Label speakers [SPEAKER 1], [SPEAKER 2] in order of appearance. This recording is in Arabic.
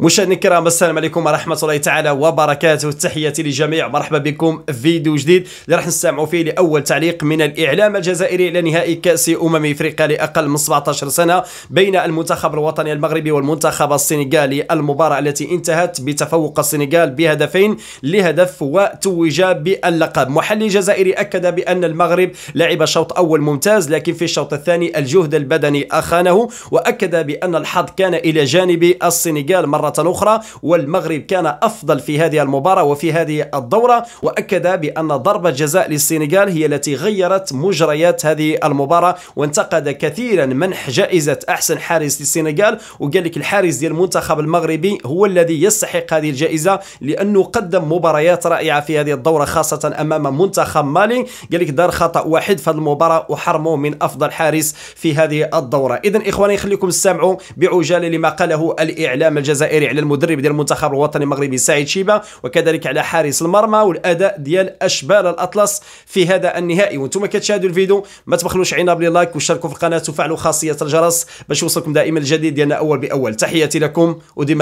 [SPEAKER 1] مشاهدينا الكرام السلام عليكم ورحمة الله تعالى وبركاته. تحياتي للجميع مرحبا بكم. في فيديو جديد اللي راح نستمعوا فيه لأول تعليق من الإعلام الجزائري إلى نهائي كأس أمم إفريقيا لأقل من 17 سنة بين المنتخب الوطني المغربي والمنتخب السنغالي. المباراة التي انتهت بتفوق السنغال بهدفين لهدف وتوج باللقب. محلي جزائري أكد بأن المغرب لعب شوط أول ممتاز لكن في الشوط الثاني الجهد البدني أخانه وأكد بأن الحظ كان إلى جانب السنغال. مرة مرة أخرى والمغرب كان أفضل في هذه المباراة وفي هذه الدورة وأكد بأن ضربة جزاء للسنغال هي التي غيرت مجريات هذه المباراة وانتقد كثيرا منح جائزة أحسن حارس للسنغال وقال لك الحارس ديال المنتخب المغربي هو الذي يستحق هذه الجائزة لأنه قدم مباريات رائعة في هذه الدورة خاصة أمام منتخب مالي. قال لك دار خطأ واحد في المباراة وحرمه من أفضل حارس في هذه الدورة. إذا إخواني خليكم تستمعوا بعجالة لما قاله الإعلام الجزائري. الجزائري على المدرب ديال المنتخب الوطني المغربي سعيد شيبة وكذلك على حارس المرمى والأداء ديال أشبال الأطلس في هذا النهائي. وأنتم كتشاهدوا الفيديو ما تبخلوش علينا بلي لايك واشتركوا في القناة وفعلوا خاصية الجرس باش يوصلكم دائما الجديد. ديالنا أول بأول. تحياتي لكم وديما